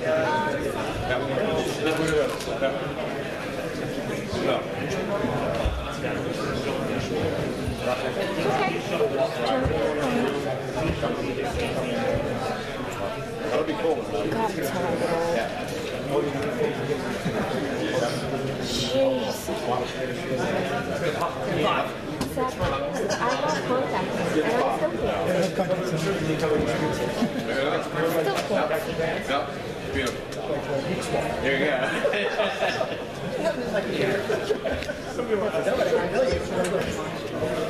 Yeah. Yep. There you go. I can you.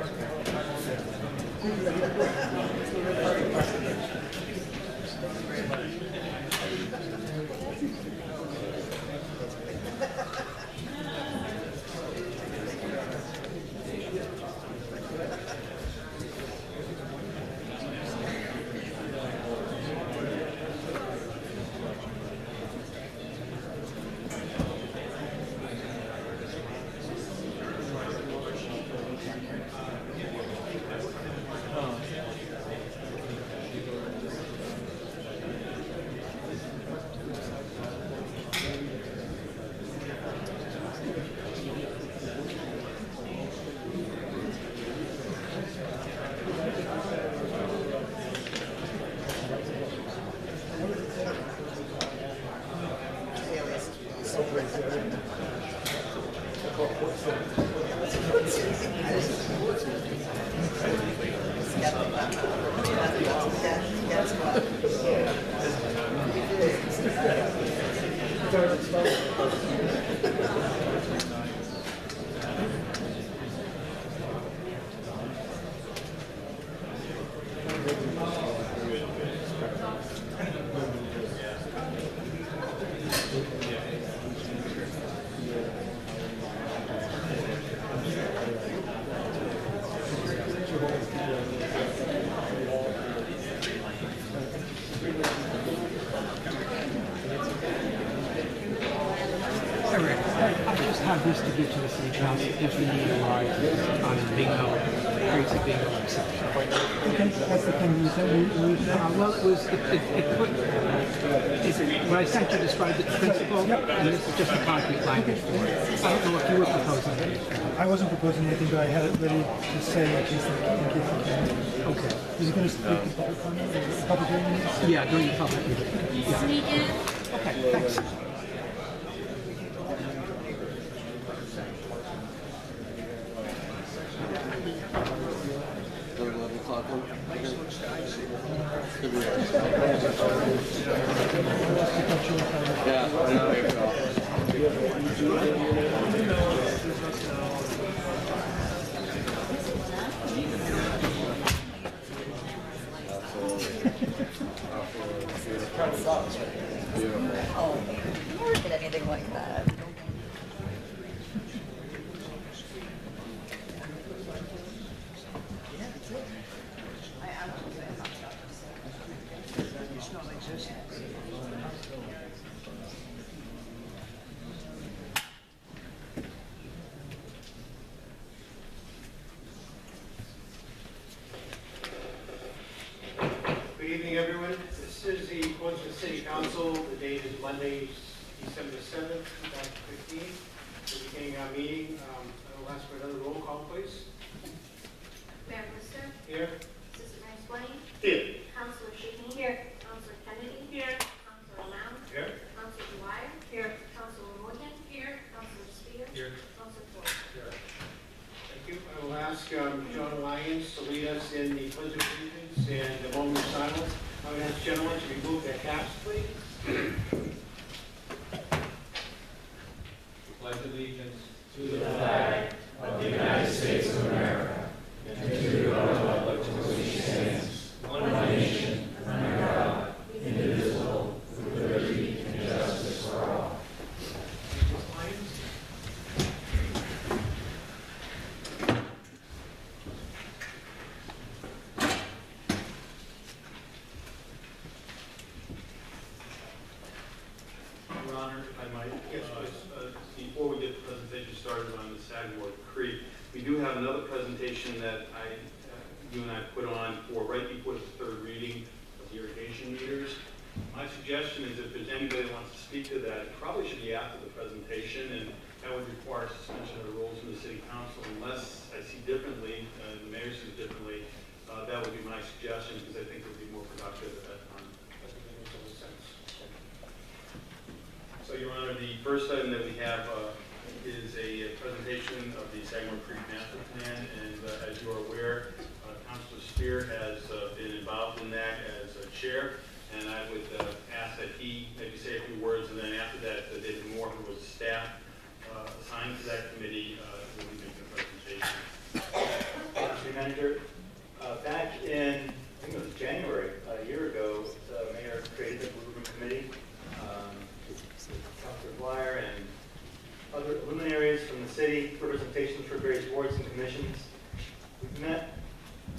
Gracias. Well, it was, it, it, it put, it's, what I sent you described the principle, and this is just a concrete language for it. I don't know if you were proposing. I wasn't proposing anything, but I had it ready to say in case, in case. Okay. Is it gonna speak to public comment, or public hearing? Yeah, during the public meeting. Yeah. Okay, thanks. Eleven o'clock. Could be. Yeah, I know, there you go. Never did anything like that. Good evening, everyone. This is the Portsmouth City Council. The date is Monday, December 7th, 2015. We're beginning our meeting. Um, I'll ask for another roll call, please. Mayor Lister, Here. Assistant Mayor Splaine, Here. Councilor Shannon. Here. Councilor Kennedy. Here. Councilor Lown. Here. Councilor Dwyer. Here. Councilor Morgan. Here. Councilor Spear. Here. Councilor Ford. Here. Thank you. I will ask um, John Lyons to lead us in the pledge of allegiance and the moment of silence. I would ask gentlemen to remove their caps, please. Pledge allegiance Your Honor, if I might. Yes, uh, please. uh, Before we get the presentation started on the Sagamore Creek, we do have another presentation that I, uh, you and I put on for right before the third reading of the irrigation meters. My suggestion is if anybody wants to speak to that, it probably should be after the presentation, and that would require suspension of the rules from the city council unless I see differently, uh, the mayor sees differently. Uh, That would be my suggestion, because I think it would be more productive at that time. So, Your Honor, the first item that we have uh, is a presentation of the Sagamore Creek Master Plan, and uh, as you are aware, uh, Councilor Spear has uh, been involved in that as a chair, and I would uh, ask that he maybe say a few words, and then after that, uh, David Moore, who was staff uh, assigned to that committee, uh, will be making a presentation. City Manager, uh, back in, I think it was January, a year ago, the mayor created the Blue Ribbon Committee. um, Councilor Dwyer and other luminaries from the city, representations for various boards and commissions. We've met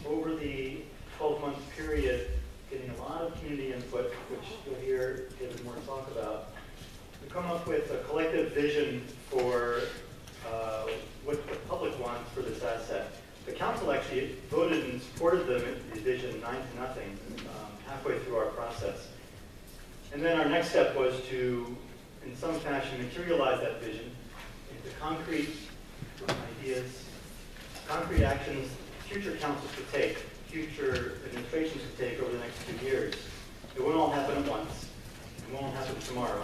over the 12-month period, getting a lot of community input, which you'll hear David Moore talk about. We've come up with a collective vision for uh, what the public wants for this asset. The council actually voted and supported the the vision nine to nothing um, halfway through our process. And then our next step was to, in some fashion, materialize that vision into concrete ideas, concrete actions future councils could take, future administrations could take over the next two years. It won't all happen at once. It won't happen tomorrow.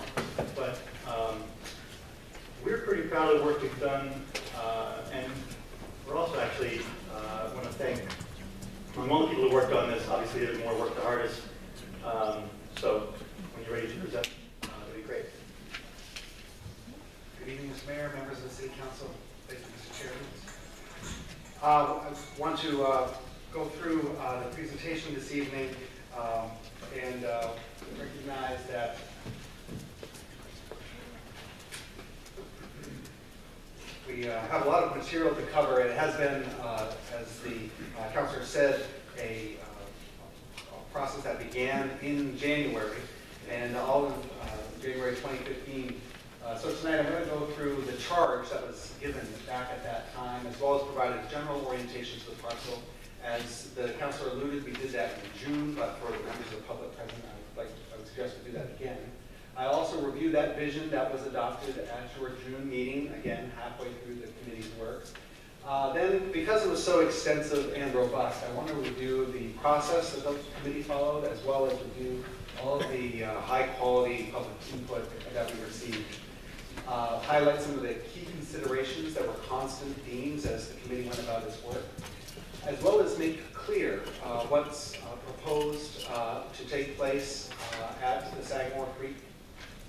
But um, we're pretty proud of the work we've done, uh, and we're also actually, uh, want to thank, among the people who worked on this, obviously David Moore worked the hardest. Um, So you're ready to present, uh, that'd be great. Good evening, Mr. Mayor, members of the City Council. Thank you, Mr. Chairman. Uh, I want to uh, go through uh, the presentation this evening um, and uh, recognize that we uh, have a lot of material to cover. It has been, as the councilor said, a process that began in January and all of uh, January 2015. Uh, So tonight I'm going to go through the charge that was given back at that time, as well as provide a general orientation to the parcel. As the counselor alluded, we did that in June, but for members of the public present, I would like, I would suggest we do that again. I also reviewed that vision that was adopted at your June meeting, again, halfway through the committee's work. Uh, Then, because it was so extensive and robust, I want to review the process that the committee followed, as well as review all of the uh, high-quality public input that we received. Uh, Highlight some of the key considerations that were constant themes as the committee went about its work, as well as make clear uh, what's uh, proposed uh, to take place uh, at the Sagamore Creek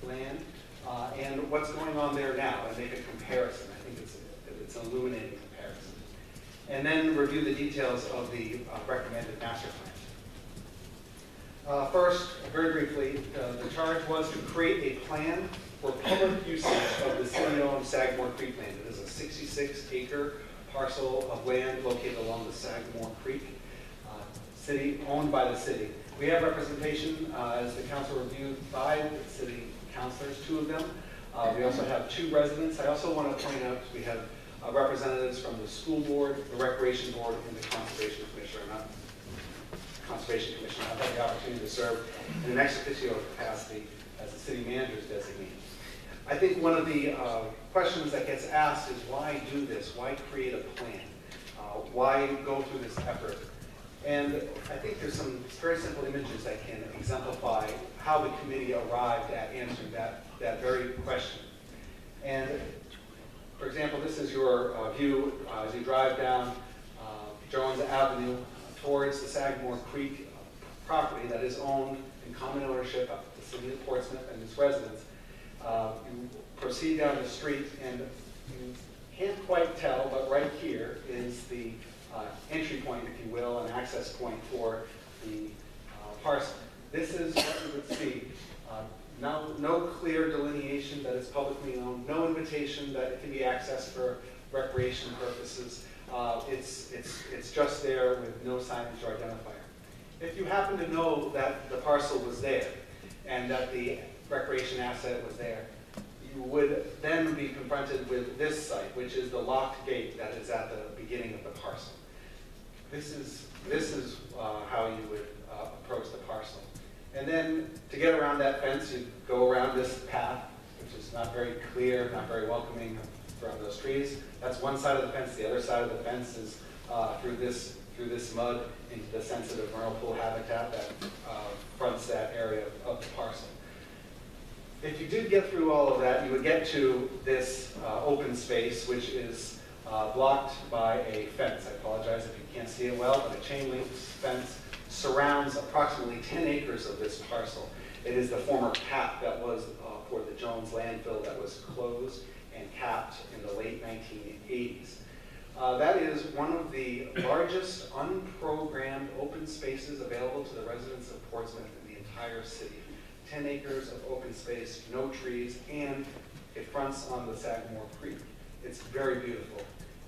land and what's going on there now, and make a comparison. I think it's, it's an illuminating comparison. And then review the details of the recommended master plan. Uh, First, very briefly, uh, the charge was to create a plan for public usage of the city-owned Sagamore Creek land. It is a 66-acre parcel of land located along the Sagamore Creek, uh, city, owned by the city. We have representation, uh, as the council reviewed, by the city councilors, two of them. Uh, We also have two residents. I also want to point out, we have uh, representatives from the school board, the recreation board, and the conservation commission. Conservation Commission. I've had the opportunity to serve in an ex officio capacity as the city manager's designee. I think one of the uh, questions that gets asked is why do this? Why create a plan? Uh, Why go through this effort? And I think there's some very simple images that can exemplify how the committee arrived at answering that, that very question. And for example, this is your uh, view uh, as you drive down uh, Jones Avenue towards the Sagamore Creek property that is owned in common ownership of the city of Portsmouth and its residents. Uh, You proceed down the street and you can't quite tell, but right here is the uh, entry point, if you will, an access point for the uh, parcel. This is what you would see. Uh, No, no clear delineation that it's publicly owned, no invitation that it can be accessed for recreation purposes. Uh, It's, it's, it's just there with no signage or identifier. If you happen to know that the parcel was there and that the recreation asset was there, you would then be confronted with this site, which is the locked gate that is at the beginning of the parcel. This is, this is uh, how you would uh, approach the parcel. And then to get around that fence, you go around this path, which is not very clear, not very welcoming from those trees. That's one side of the fence. The other side of the fence is uh, through this through this mud into the sensitive vernal pool habitat that uh, fronts that area of the parcel. If you did get through all of that, you would get to this uh, open space, which is uh, blocked by a fence. I apologize if you can't see it well, but a chain link fence surrounds approximately 10 acres of this parcel. It is the former cap that was uh, for the Jones landfill that was closed and capped in the late 1980s. Uh, that is one of the largest unprogrammed open spaces available to the residents of Portsmouth in the entire city. 10 acres of open space, no trees, and it fronts on the Sagamore Creek. It's very beautiful.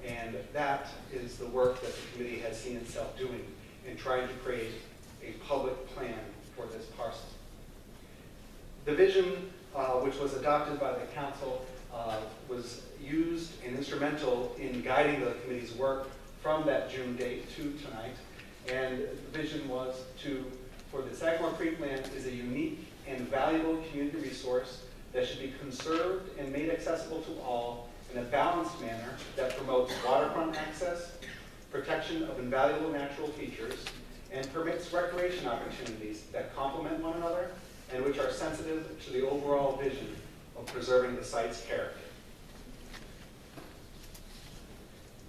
And that is the work that the committee has seen itself doing in trying to create a public plan for this parcel. The vision, uh, which was adopted by the council, uh, was used and instrumental in guiding the committee's work from that June date to tonight. And the vision was to, for the Sagamore Creek land is a unique and valuable community resource that should be conserved and made accessible to all in a balanced manner that promotes waterfront access, protection of invaluable natural features, and permits recreation opportunities that complement one another and which are sensitive to the overall vision of preserving the site's character.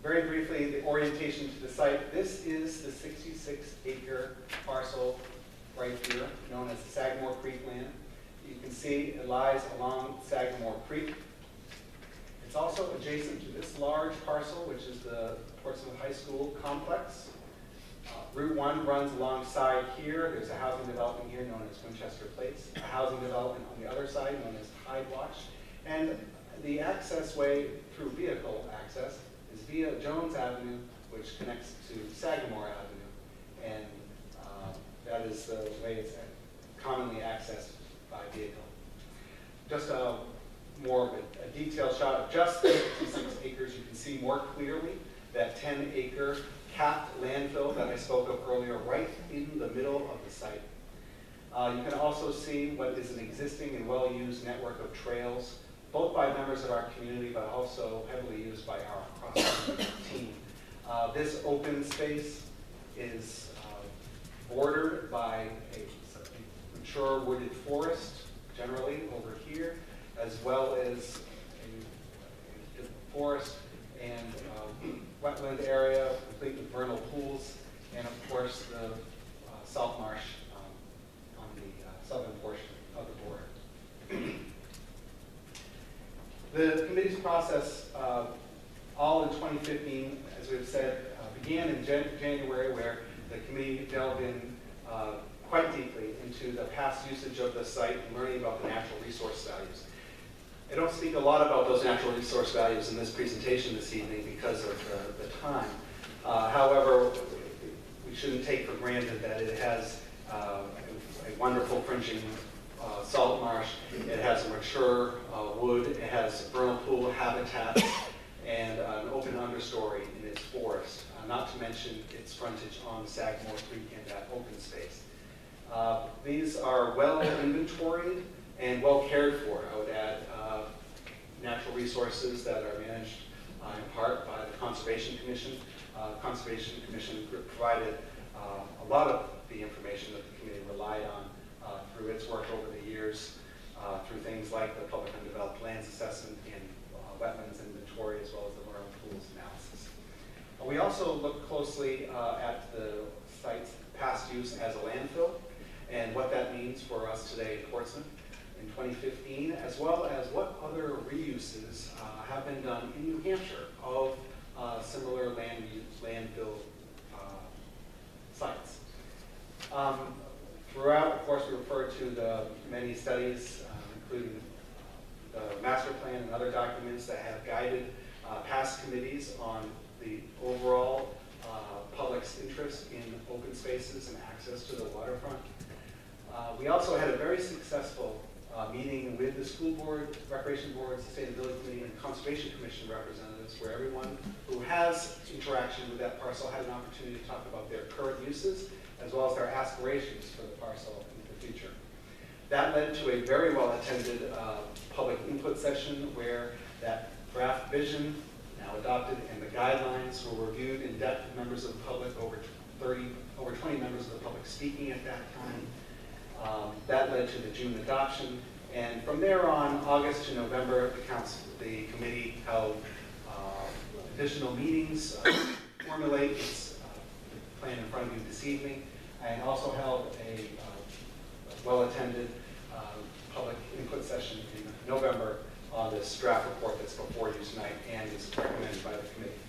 Very briefly, the orientation to the site. This is the 66-acre parcel right here, known as Sagamore Creek land. You can see it lies along Sagamore Creek. It's also adjacent to this large parcel, which is the Portsmouth High School complex. Route 1 runs alongside here. There's a housing development here known as Winchester Place, a housing development on the other side known as Tide Watch. And the access way through vehicle access is via Jones Avenue, which connects to Sagamore Avenue. And uh, that is the way it's commonly accessed by vehicle. Just a more of a, detailed shot of just the 56 acres, you can see more clearly that 10 acre capped landfill that I spoke of earlier, right in the middle of the site. Uh, you can also see what is an existing and well-used network of trails, both by members of our community, but also heavily used by our cross team. Uh, this open space is uh, bordered by a, mature wooded forest, generally over here, as well as a, a forest and um, wetland area, complete with vernal pools, and of course the uh, salt marsh um, on the uh, southern portion of the border. the committee's process, uh, all in 2015, as we've said, uh, began in Jan January where the committee delved in uh, quite deeply into the past usage of the site and learning about the natural resource values. I don't speak a lot about those natural resource values in this presentation this evening because of the, the time. Uh, however, we shouldn't take for granted that it has uh, a, wonderful fringing uh, salt marsh. It has a mature uh, wood. It has vernal pool habitat and an open understory in its forest, uh, not to mention its frontage on Sagamore Creek and that open space. Uh, these are well inventoried and well cared for, I would add. Uh, natural resources that are managed uh, in part by the Conservation Commission. Uh, Conservation Commission provided uh, a lot of the information that the committee relied on through its work over the years, through things like the Public Undeveloped Lands Assessment and wetlands inventory, as well as the vernal pools analysis. we also looked closely at the site's past use as a landfill and what that means for us today in Portsmouth in 2015, as well as what other reuses uh, have been done in New Hampshire of uh, similar land landfill uh, sites. Um, throughout, of course, we refer to the many studies, uh, including the master plan and other documents that have guided uh, past committees on the overall public's interest in open spaces and access to the waterfront. Uh, we also had a very successful uh, meeting with the school board, recreation board, sustainability committee, and conservation commission representatives, where everyone who has interaction with that parcel had an opportunity to talk about their current uses, as well as their aspirations for the parcel in the future. That led to a very well-attended uh, public input session where that draft vision, now adopted, and the guidelines were reviewed in depth with members of the public, over 30, over 20 members of the public speaking at that time. Um, that led to the June adoption. And from there on, August to November, the, council, the committee held uh, additional meetings, uh, formulate its uh, plan in front of you this evening, and also held a well-attended public input session in November on this draft report that's before you tonight and is recommended by the committee.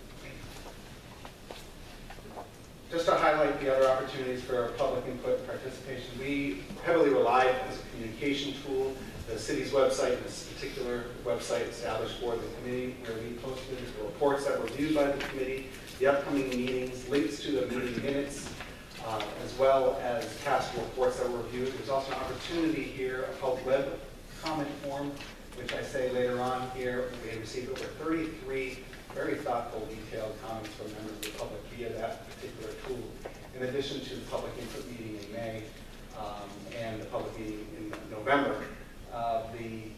Just to highlight the other opportunities for public input and participation, we heavily relied as a communication tool the city's website, this particular website established for the committee, where we posted the reports that were viewed by the committee, the upcoming meetings, links to the meeting minutes, uh, as well as past reports that were reviewed. There's also an opportunity here, a public web comment form, which I say later on here. We received over 33 very thoughtful, detailed comments from members of the public via that particular tool, in addition to the public input meeting in May um, and the public meeting in November. Uh, the